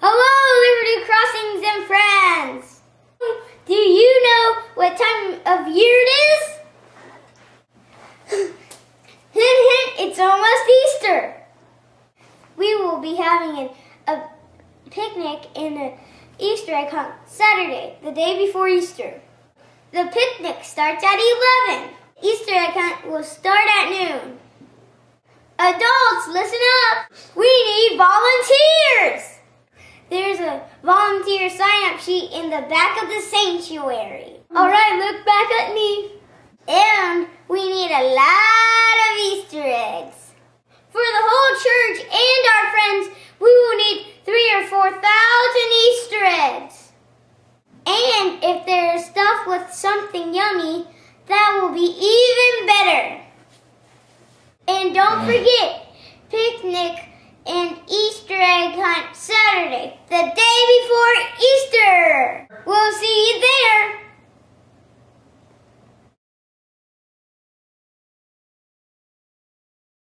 Hello, Liberty Crossings and friends! Do you know what time of year it is? hint, hint, it's almost Easter. We will be having a, a picnic and an Easter egg hunt Saturday, the day before Easter. The picnic starts at 11. Easter egg hunt will start at noon. Adults, listen up! We need volunteers! Volunteer sign up sheet in the back of the sanctuary. Alright, look back at me. And we need a lot of Easter eggs. For the whole church and our friends, we will need three or four thousand Easter eggs. And if there is stuff with something yummy, that will be even better. And don't forget, picnic and Easter egg hunt Saturday, the day before Easter.